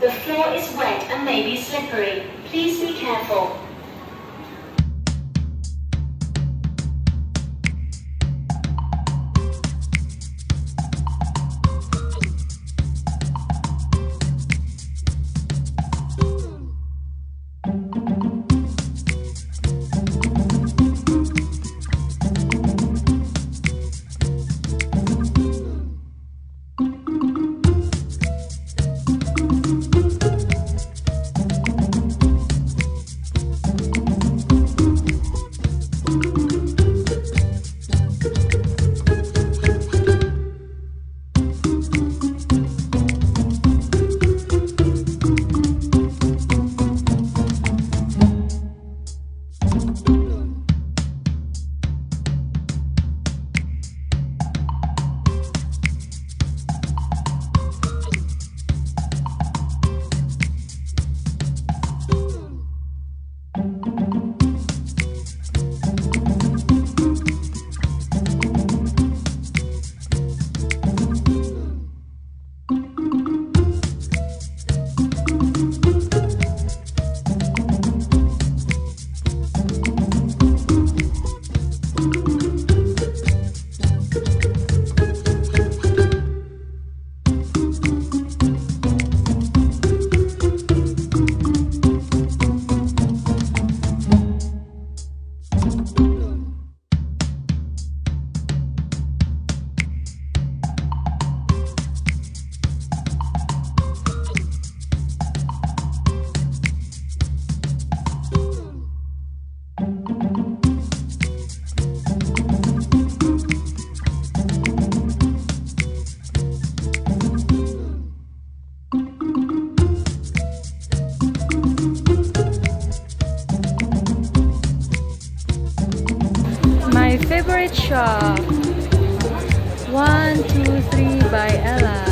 The floor is wet and may be slippery. Please be careful. shop. One, two, three by Ella.